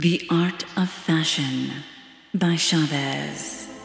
The Art of Fashion by Chavez.